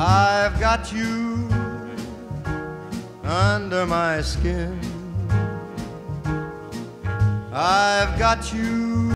I've got you under my skin. I've got you